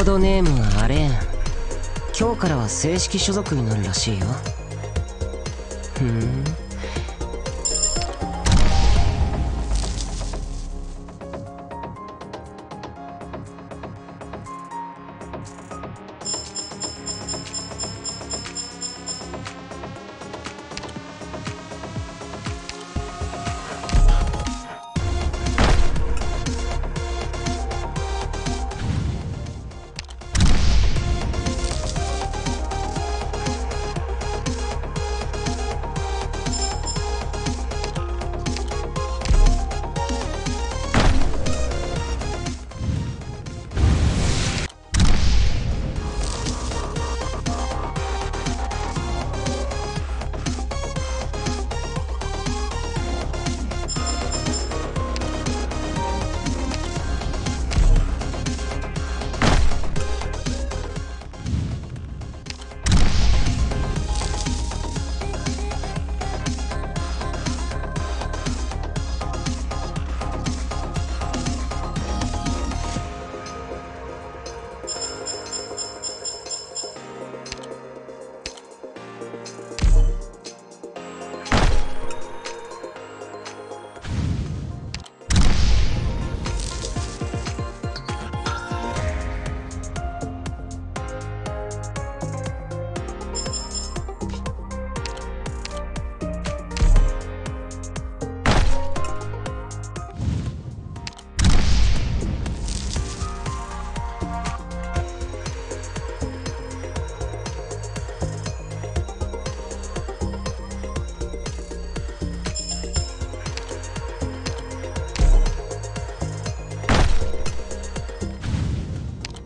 ードネームはアレーン今日からは正式所属になるらしいよ。ふん。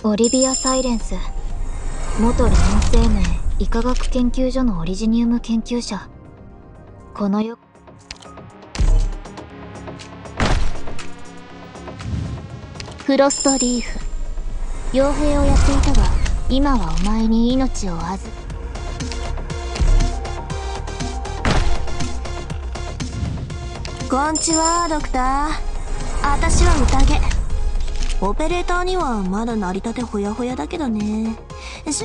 オリビア・サイレンス。元レモン生命医科学研究所のオリジニウム研究者。この世フロストリーフ。傭兵をやっていたが今はお前に命を預こんちはドクター。私は宴。オペレーターにはまだ成り立てほやほやだけどね。し。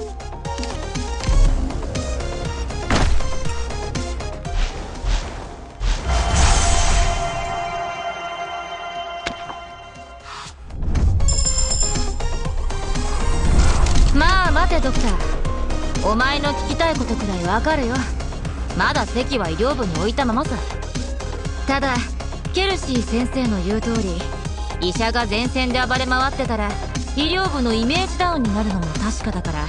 まあ待てドクター。お前の聞きたいことくらいわかるよ。まだ席は医療部に置いたままさ。ただケルシー先生の言う通り医者が前線で暴れ回ってたら医療部のイメージダウンになるのも確かだから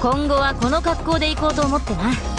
今後はこの格好で行こうと思ってな。